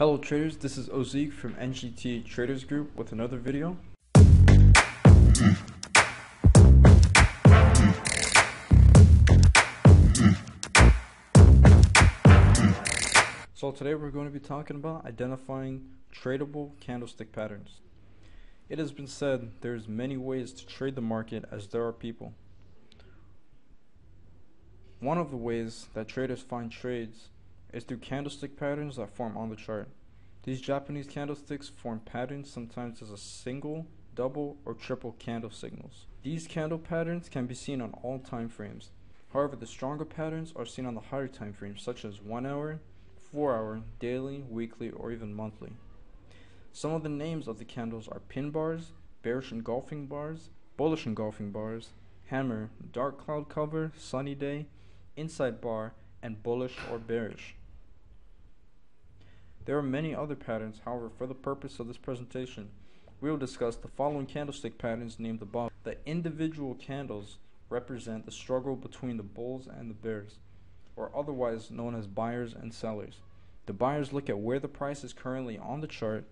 Hello traders, this is Ozeek from NGT Traders Group with another video. So today we're going to be talking about identifying tradable candlestick patterns. It has been said there's many ways to trade the market as there are people. One of the ways that traders find trades is through candlestick patterns that form on the chart. These Japanese candlesticks form patterns sometimes as a single, double, or triple candle signals. These candle patterns can be seen on all time frames. However, the stronger patterns are seen on the higher time frames such as 1 hour, 4 hour, daily, weekly, or even monthly. Some of the names of the candles are pin bars, bearish engulfing bars, bullish engulfing bars, hammer, dark cloud cover, sunny day, inside bar, and bullish or bearish. There are many other patterns, however, for the purpose of this presentation, we will discuss the following candlestick patterns named above. The individual candles represent the struggle between the bulls and the bears, or otherwise known as buyers and sellers. The buyers look at where the price is currently on the chart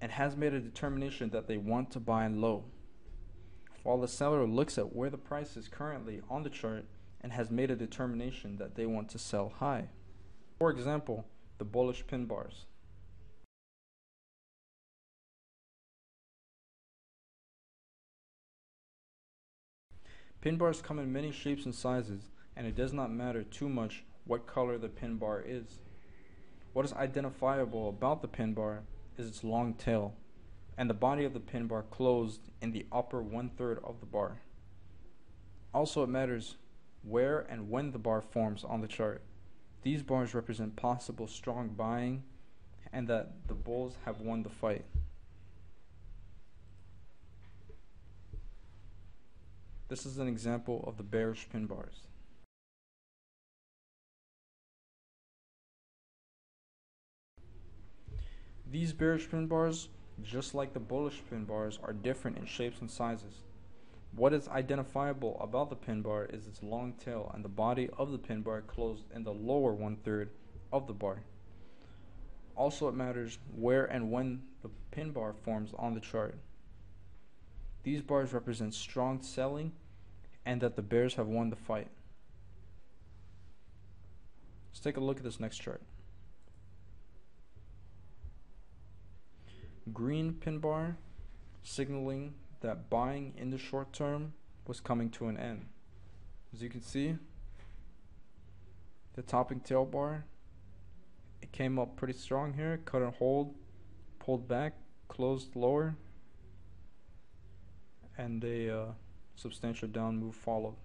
and has made a determination that they want to buy low, while the seller looks at where the price is currently on the chart and has made a determination that they want to sell high. For example, the bullish pin bars. Pin bars come in many shapes and sizes, and it does not matter too much what color the pin bar is. What is identifiable about the pin bar is its long tail, and the body of the pin bar closed in the upper one third of the bar. Also, it matters where and when the bar forms on the chart. These bars represent possible strong buying and that the bulls have won the fight. This is an example of the bearish pin bars. These bearish pin bars, just like the bullish pin bars, are different in shapes and sizes. What is identifiable about the pin bar is its long tail and the body of the pin bar closed in the lower one third of the bar. Also, it matters where and when the pin bar forms on the chart. These bars represent strong selling and that the Bears have won the fight. Let's take a look at this next chart. Green pin bar signaling that buying in the short term was coming to an end. As you can see, the topping tail bar, it came up pretty strong here, cut and hold, pulled back, closed lower, and a uh, substantial down move followed.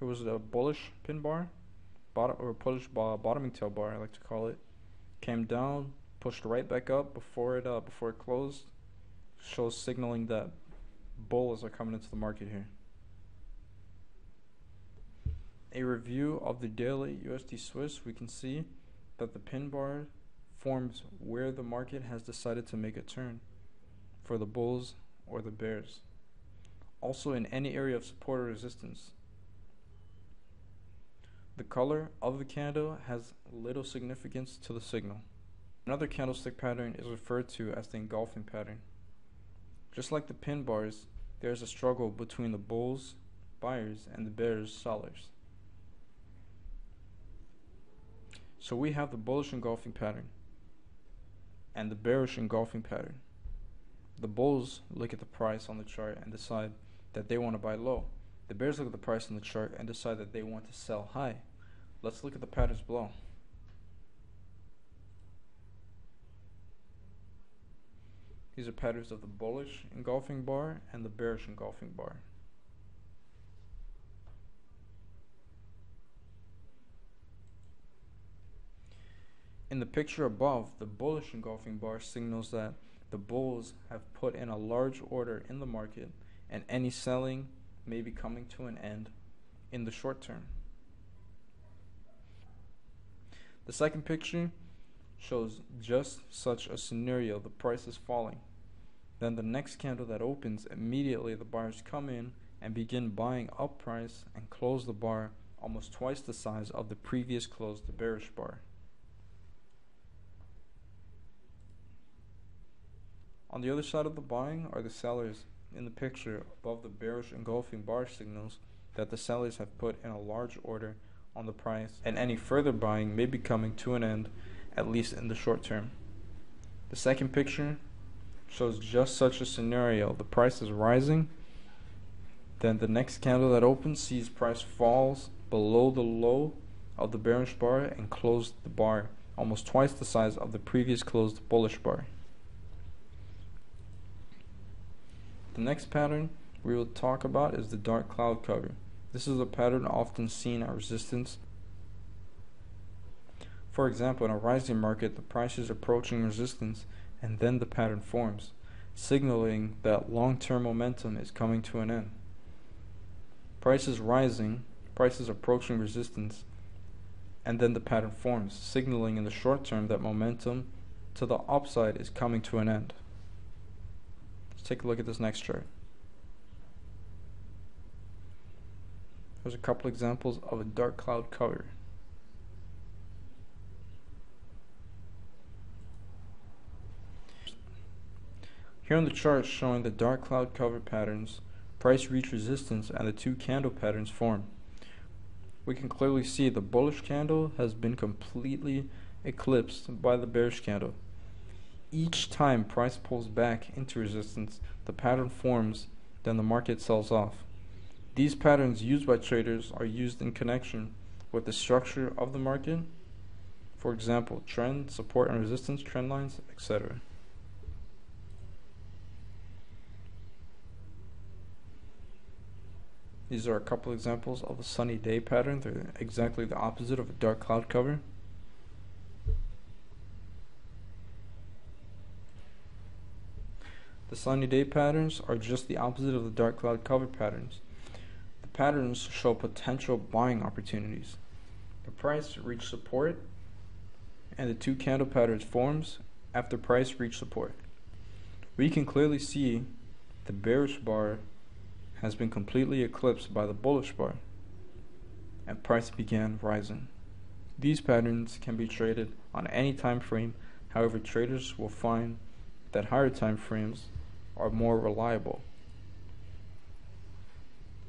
It was a bullish pin bar, bottom or bullish bottoming tail bar, I like to call it. Came down, pushed right back up before it uh, before it closed. Shows signaling that bulls are coming into the market here. A review of the daily USD Swiss, we can see that the pin bar forms where the market has decided to make a turn for the bulls or the bears. Also in any area of support or resistance. The color of the candle has little significance to the signal. Another candlestick pattern is referred to as the engulfing pattern. Just like the pin bars, there is a struggle between the bulls, buyers, and the bears, sellers. So we have the bullish engulfing pattern and the bearish engulfing pattern. The bulls look at the price on the chart and decide that they want to buy low. The bears look at the price on the chart and decide that they want to sell high. Let's look at the patterns below. These are patterns of the bullish engulfing bar and the bearish engulfing bar. In the picture above, the bullish engulfing bar signals that the bulls have put in a large order in the market and any selling may be coming to an end in the short term. The second picture shows just such a scenario the price is falling. Then the next candle that opens, immediately the buyers come in and begin buying up price and close the bar almost twice the size of the previous closed bearish bar. On the other side of the buying are the sellers in the picture above the bearish engulfing bar signals that the sellers have put in a large order on the price and any further buying may be coming to an end at least in the short term. The second picture shows just such a scenario. The price is rising, then the next candle that opens sees price falls below the low of the bearish bar and close the bar almost twice the size of the previous closed bullish bar. The next pattern we will talk about is the dark cloud cover. This is a pattern often seen at resistance. For example, in a rising market, the price is approaching resistance and then the pattern forms, signaling that long-term momentum is coming to an end. Price is rising, price is approaching resistance, and then the pattern forms, signaling in the short term that momentum to the upside is coming to an end. Let's take a look at this next chart. There's a couple examples of a dark cloud cover. Here on the chart showing the dark cloud cover patterns, price reach resistance and the two candle patterns form we can clearly see the bullish candle has been completely eclipsed by the bearish candle. Each time price pulls back into resistance, the pattern forms, then the market sells off. These patterns used by traders are used in connection with the structure of the market, for example, trend, support and resistance trend lines, etc. These are a couple examples of a sunny day pattern. They're exactly the opposite of a dark cloud cover. The sunny day patterns are just the opposite of the dark cloud cover patterns. The patterns show potential buying opportunities. The price reached support and the two candle patterns forms after price reached support. We can clearly see the bearish bar has been completely eclipsed by the bullish bar, and price began rising. These patterns can be traded on any time frame, however traders will find that higher time frames are more reliable.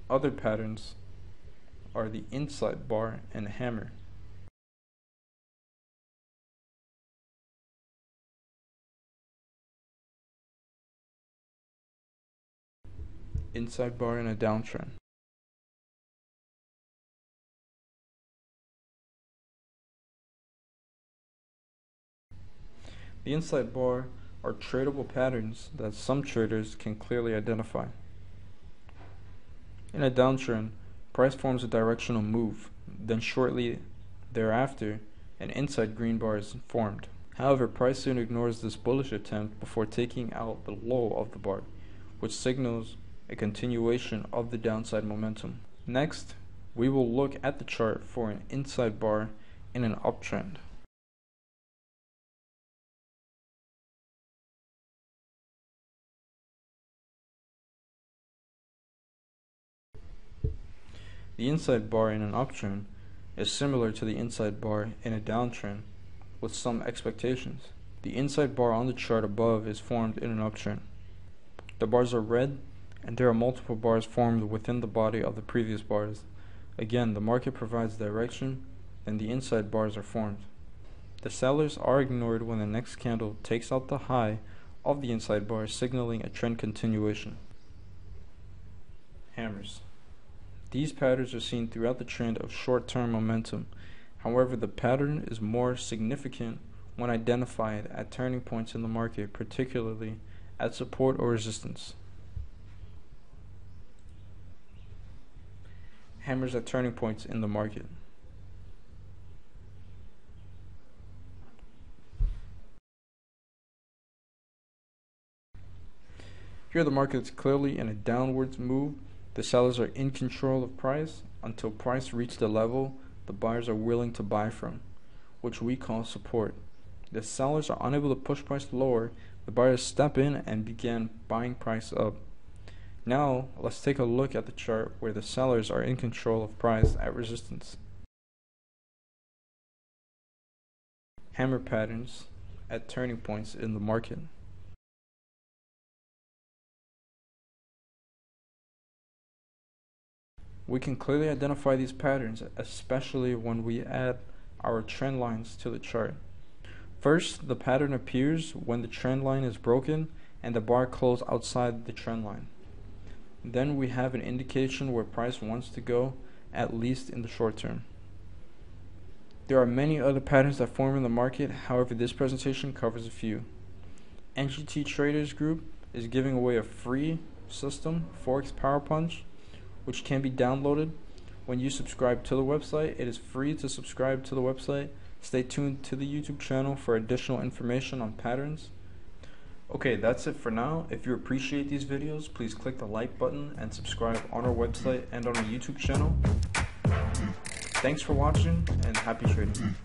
Other patterns are the inside bar and hammer. inside bar in a downtrend. The inside bar are tradable patterns that some traders can clearly identify. In a downtrend, price forms a directional move, then shortly thereafter, an inside green bar is formed. However, price soon ignores this bullish attempt before taking out the low of the bar, which signals a continuation of the downside momentum. Next, we will look at the chart for an inside bar in an uptrend. The inside bar in an uptrend is similar to the inside bar in a downtrend with some expectations. The inside bar on the chart above is formed in an uptrend. The bars are red and there are multiple bars formed within the body of the previous bars. Again, the market provides direction, and the inside bars are formed. The sellers are ignored when the next candle takes out the high of the inside bar, signaling a trend continuation. Hammers. These patterns are seen throughout the trend of short term momentum. However, the pattern is more significant when identified at turning points in the market, particularly at support or resistance. hammers at turning points in the market. Here the market is clearly in a downwards move. The sellers are in control of price until price reaches the level the buyers are willing to buy from, which we call support. The sellers are unable to push price lower, the buyers step in and begin buying price up. Now, let's take a look at the chart where the sellers are in control of price at resistance. Hammer patterns at turning points in the market. We can clearly identify these patterns, especially when we add our trend lines to the chart. First, the pattern appears when the trend line is broken and the bar closed outside the trend line. Then we have an indication where price wants to go, at least in the short term. There are many other patterns that form in the market, however, this presentation covers a few. NGT Traders Group is giving away a free system, Forex Power Punch, which can be downloaded when you subscribe to the website. It is free to subscribe to the website. Stay tuned to the YouTube channel for additional information on patterns. Okay, that's it for now. If you appreciate these videos, please click the like button and subscribe on our website and on our YouTube channel. Thanks for watching and happy trading.